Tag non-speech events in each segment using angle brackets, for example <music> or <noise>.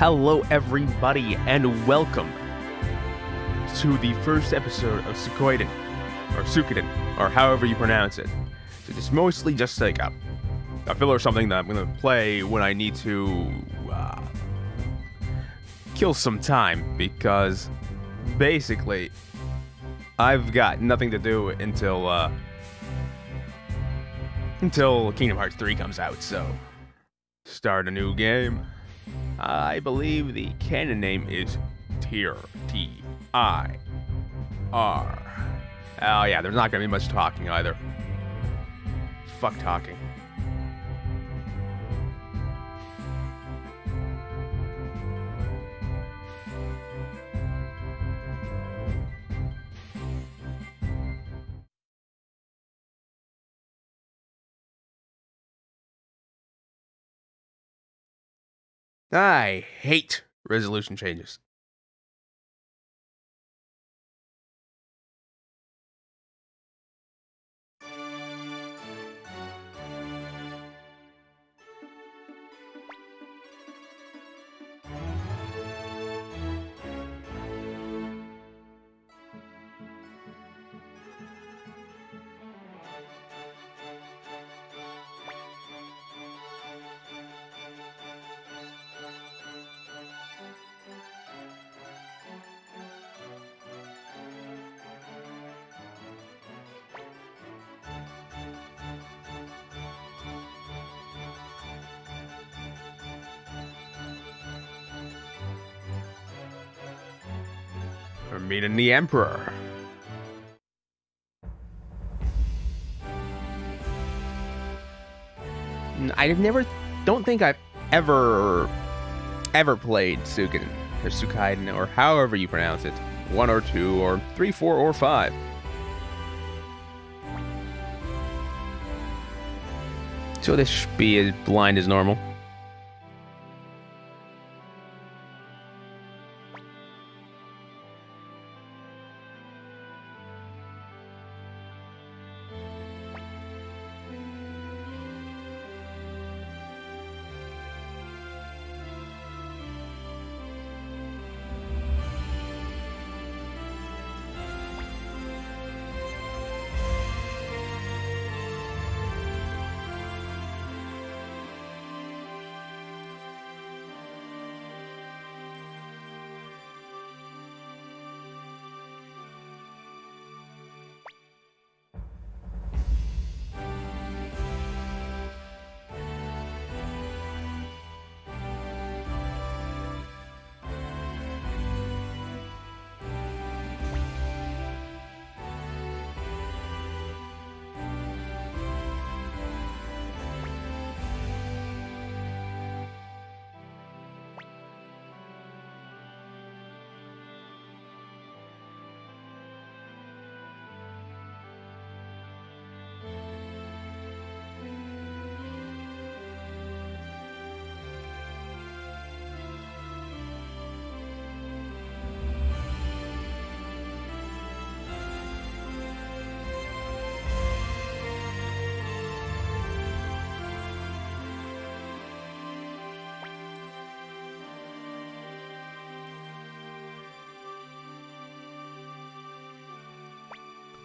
Hello, everybody, and welcome to the first episode of Suikoden, or Suikoden, or however you pronounce it. It's mostly just like a, a filler or something that I'm gonna play when I need to uh, kill some time because basically I've got nothing to do until uh, until Kingdom Hearts 3 comes out. So start a new game. I believe the canon name is Tir. T I R. Oh, yeah, there's not going to be much talking either. Fuck talking. I hate resolution changes. Or meeting the Emperor. I've never, don't think I've ever, ever played Suikoden, or Suikaiden, or however you pronounce it. One or two, or three, four, or five. So this should be as blind as normal.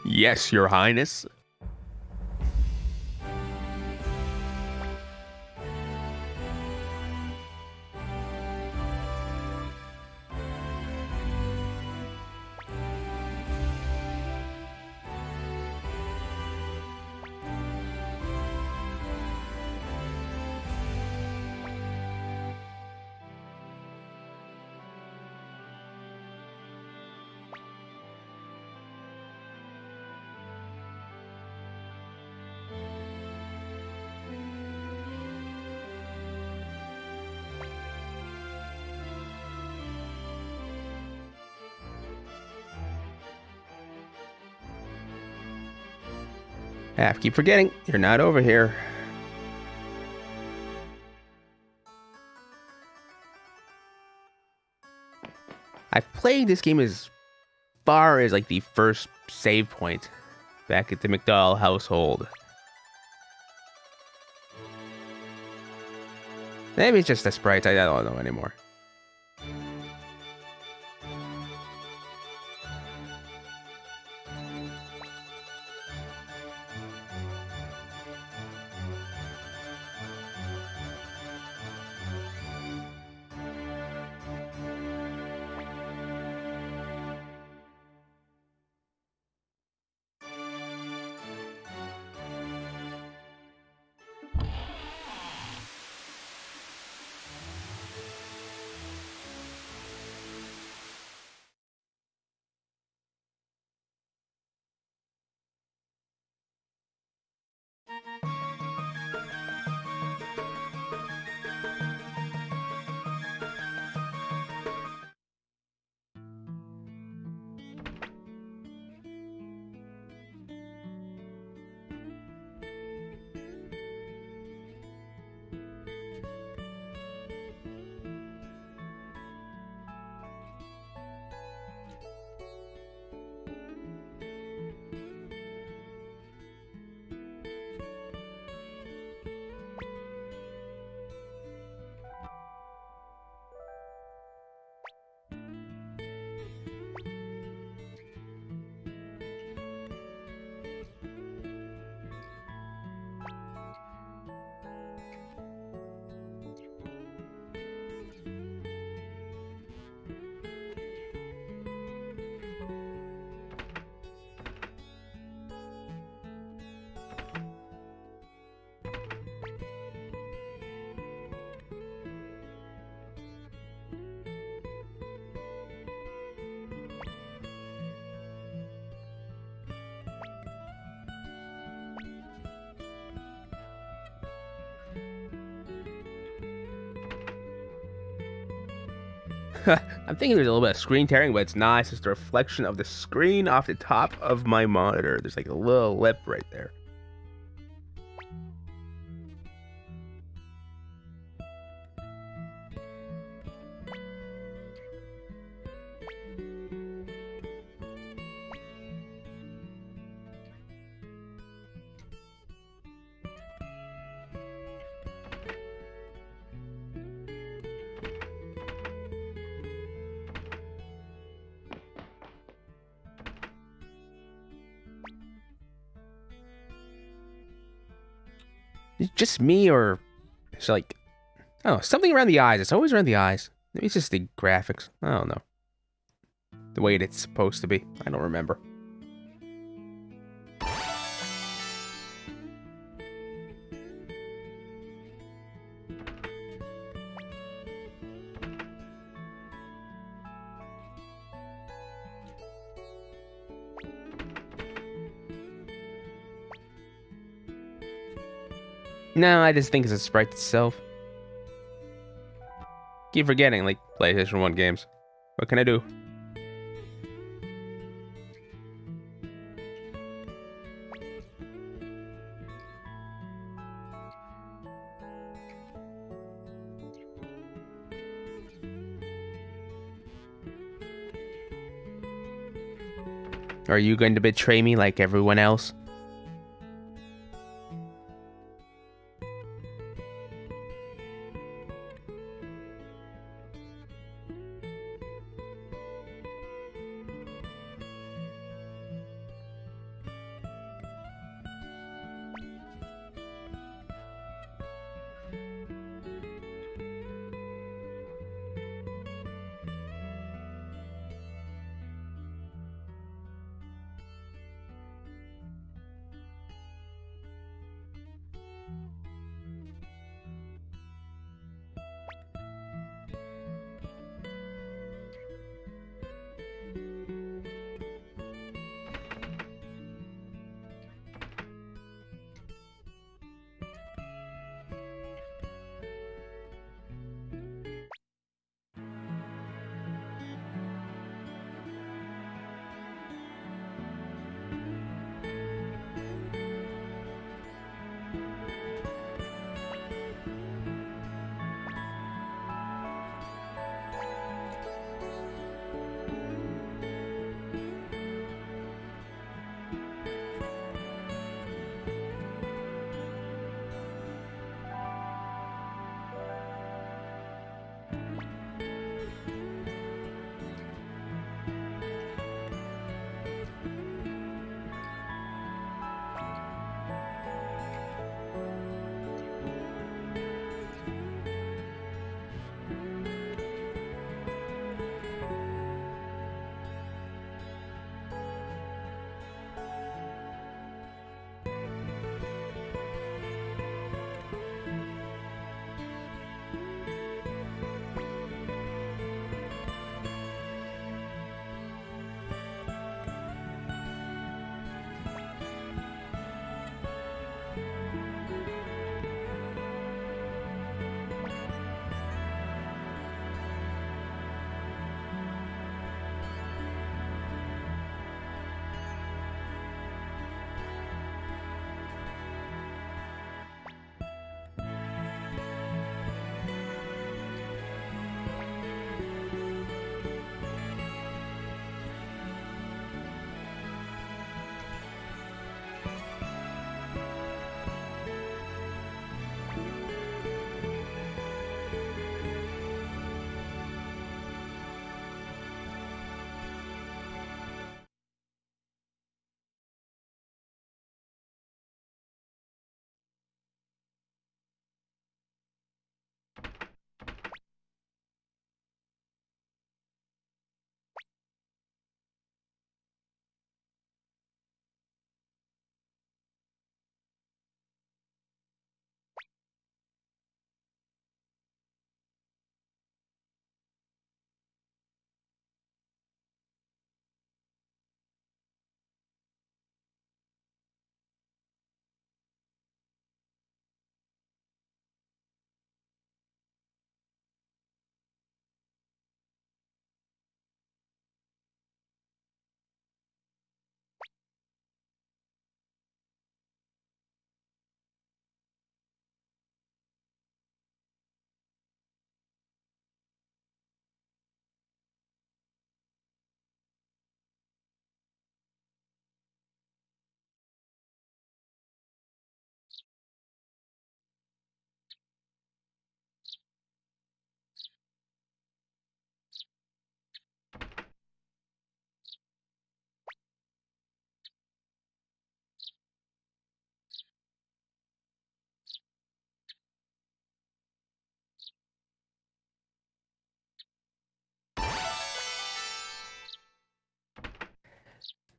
Yes, Your Highness. I keep forgetting, you're not over here. I've played this game as far as like the first save point back at the McDohl household. Maybe it's just the sprites, I don't know anymore. <laughs> I'm thinking there's a little bit of screen tearing, but it's not. It's a reflection of the screen off the top of my monitor. There's like a little lip right there. Just me or it's like oh something around the eyes. It's always around the eyes. Maybe it's just the graphics. I don't know. The way it's supposed to be. I don't remember. No, I just think it's a sprite itself. Keep forgetting, like, PlayStation 1 games. What can I do? Are you going to betray me like everyone else?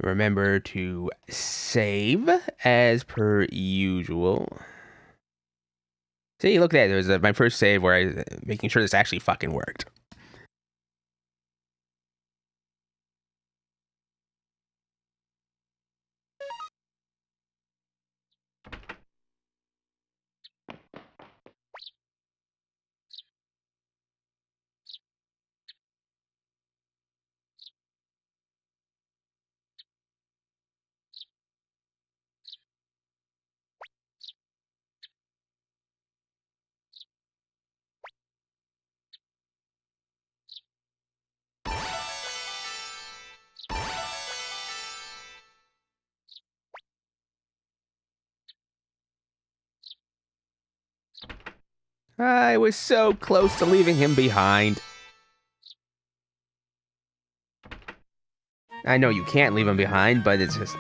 Remember to save as per usual. See, look at that. There was my first save where I making sure this actually fucking worked. I was so close to leaving him behind. I know you can't leave him behind, but it's just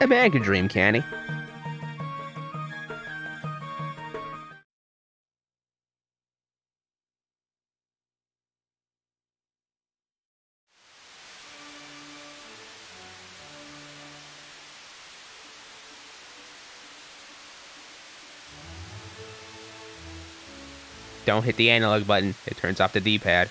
a man can dream, can he? Don't hit the analog button. It turns off the D-pad.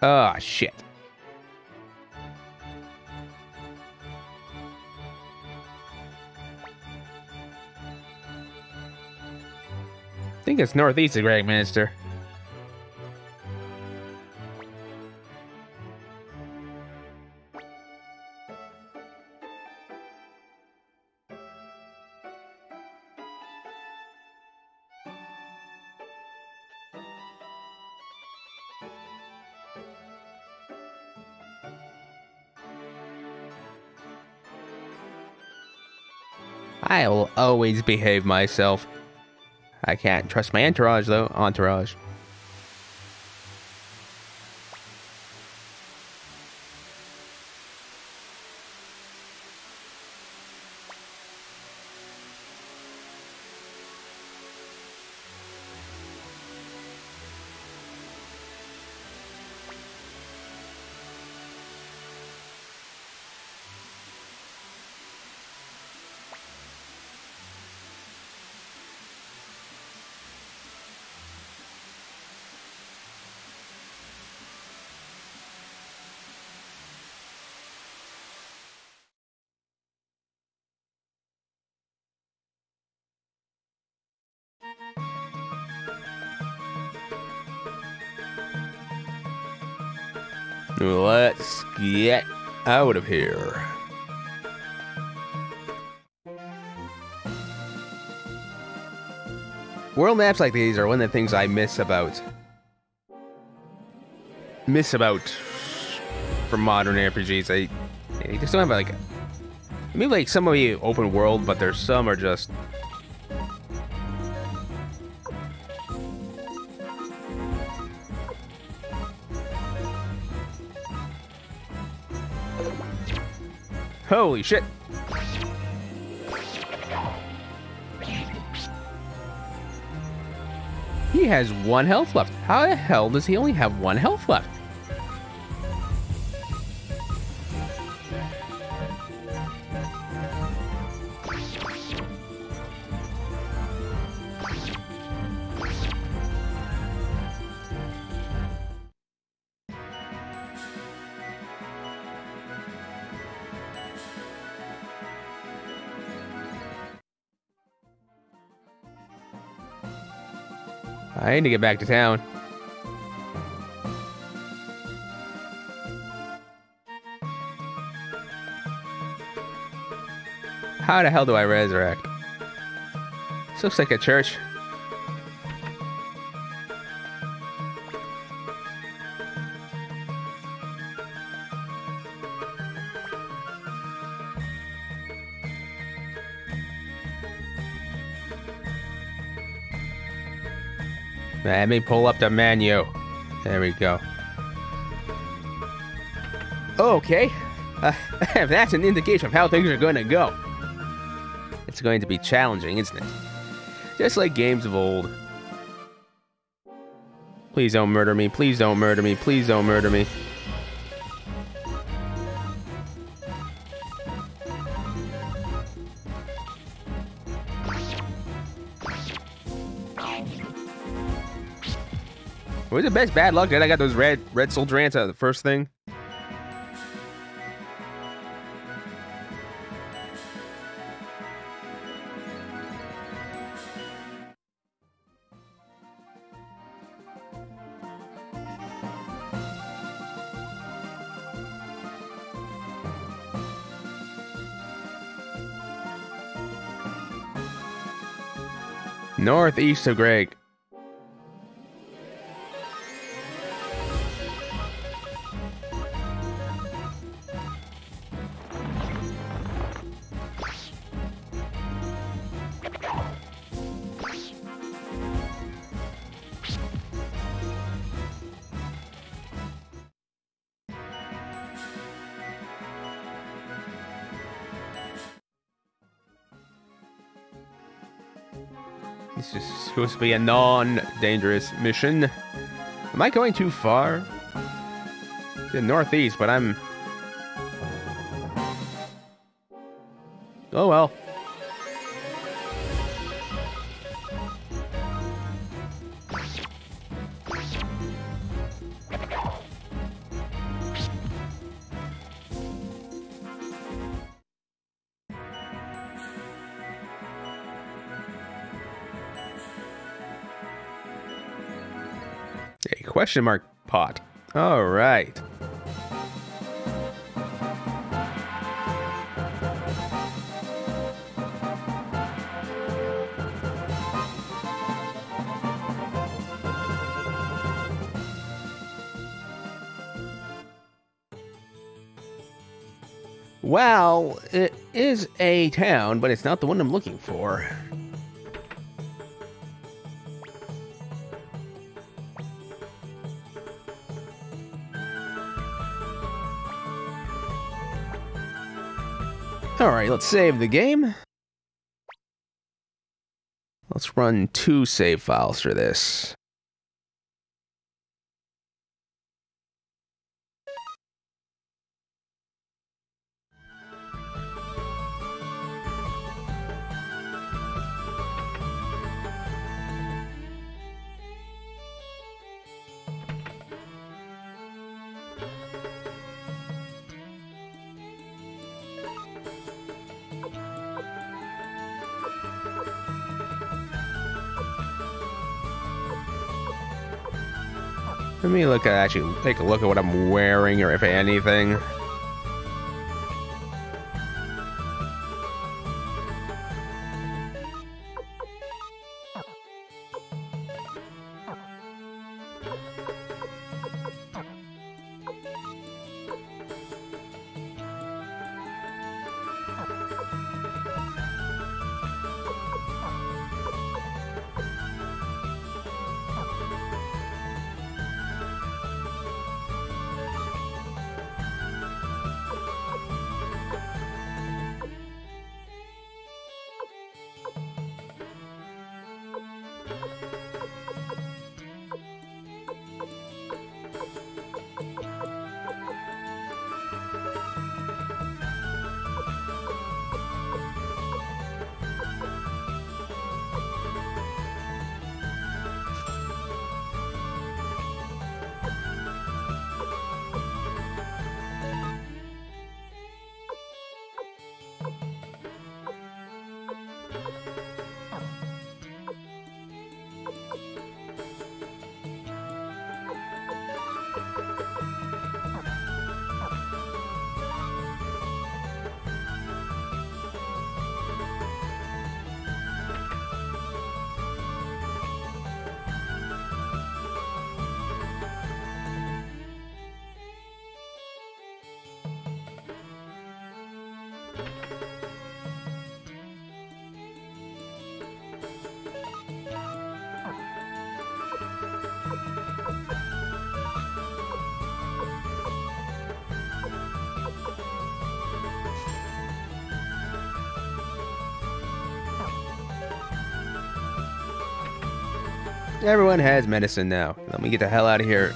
Oh, shit. Think it's northeast of Gregminster. I will always behave myself. I can't trust my entourage, though. Entourage. Let's get out of here. World maps like these are one of the things I miss about miss about from modern RPGs. I they just don't have like maybe like some of the open world, but there's some are just Holy shit. He has one health left. How the hell does he only have one health left? I need to get back to town. How the hell do I resurrect? This looks like a church. Let me pull up the menu. There we go. Okay. Uh, <laughs> that's an indication of how things are going to go. It's going to be challenging, isn't it? Just like games of old. Please don't murder me. Please don't murder me. Please don't murder me. Was the best bad luck that I got those red red soldier ants out the first thing? Northeast of Greg. This is supposed to be a non-dangerous mission. Am I going too far? To the northeast, but I'm... Oh well. Question mark pot. All right. Well, it is a town, but it's not the one I'm looking for. Alright, let's save the game. Let's run two save files for this. Me look at actually take a look at what I'm wearing or if anything. Everyone has medicine now. Let me get the hell out of here.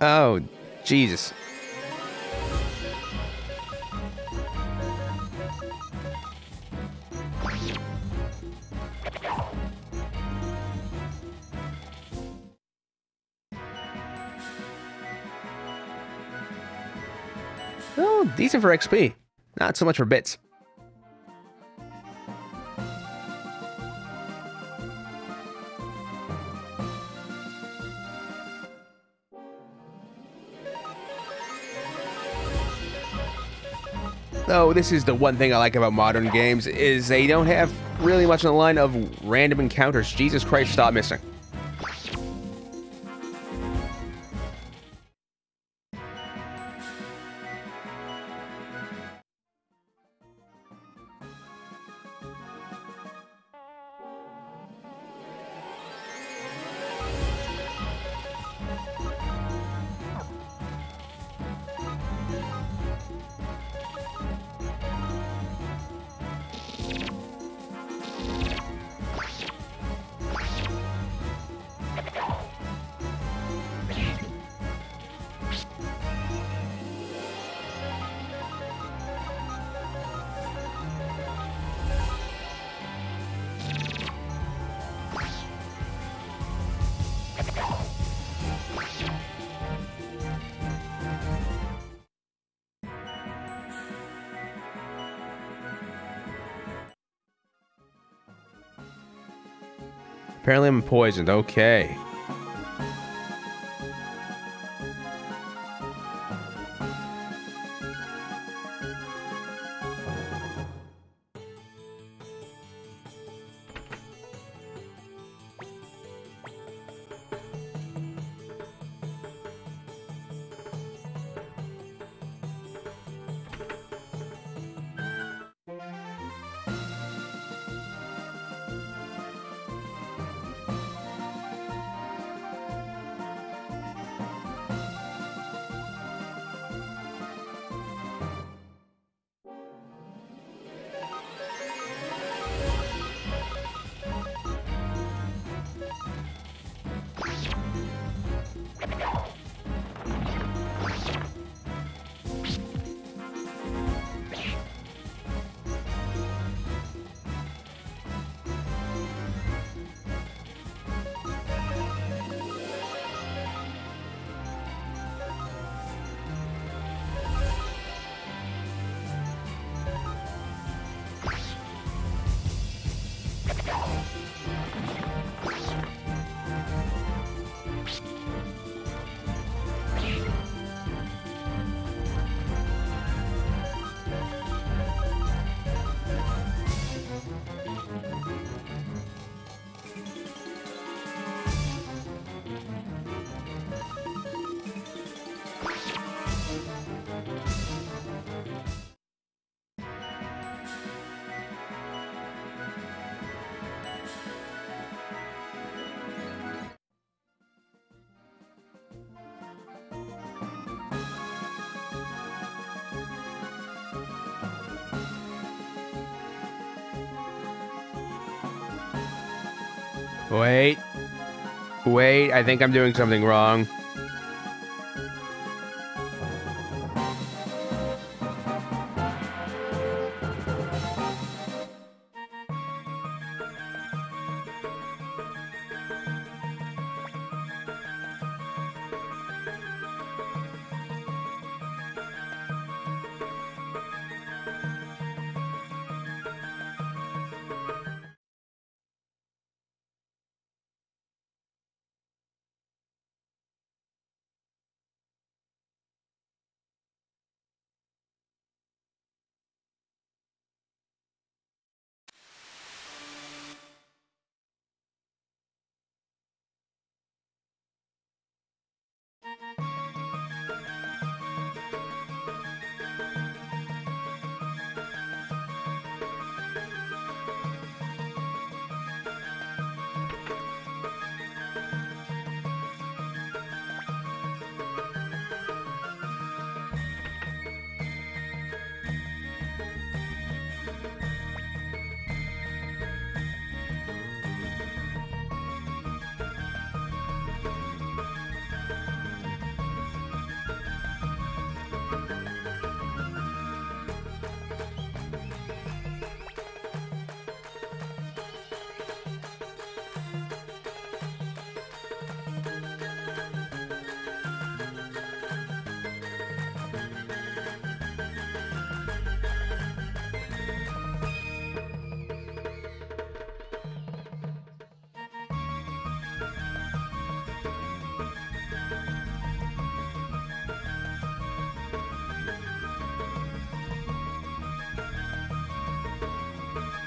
Oh, Jesus. Oh, decent for XP. Not so much for bits. Oh, this is the one thing I like about modern games is they don't have really much in the line of random encounters. Jesus Christ, stop missing. Apparently I'm poisoned. Okay. Wait, I think I'm doing something wrong. Bye.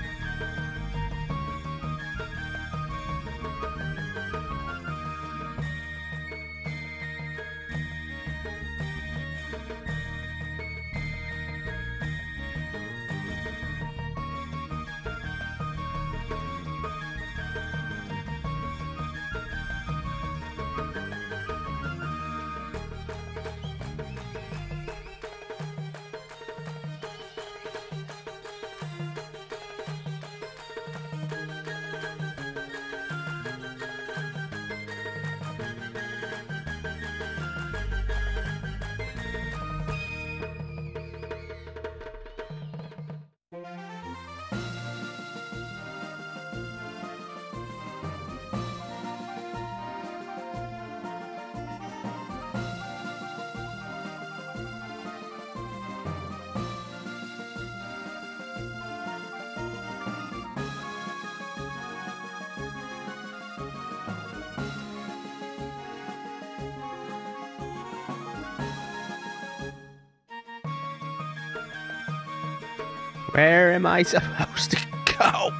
Where am I supposed to go?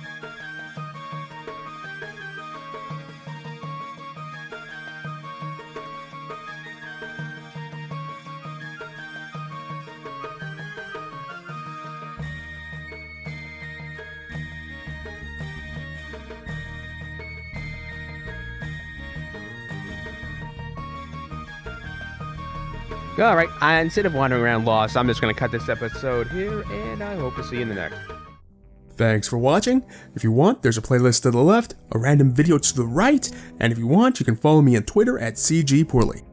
All right, uh, instead of wandering around lost, I'm just going to cut this episode here, and I hope to see you in the next. Thanks for watching. If you want, there's a playlist to the left, a random video to the right, and if you want, you can follow me on Twitter at CGPoorly.